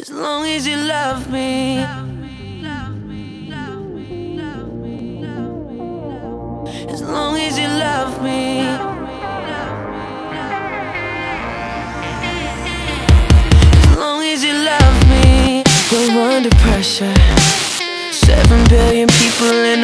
As long as you love me. As long as you love me. As long as you love me. We're under pressure. Seven billion people in.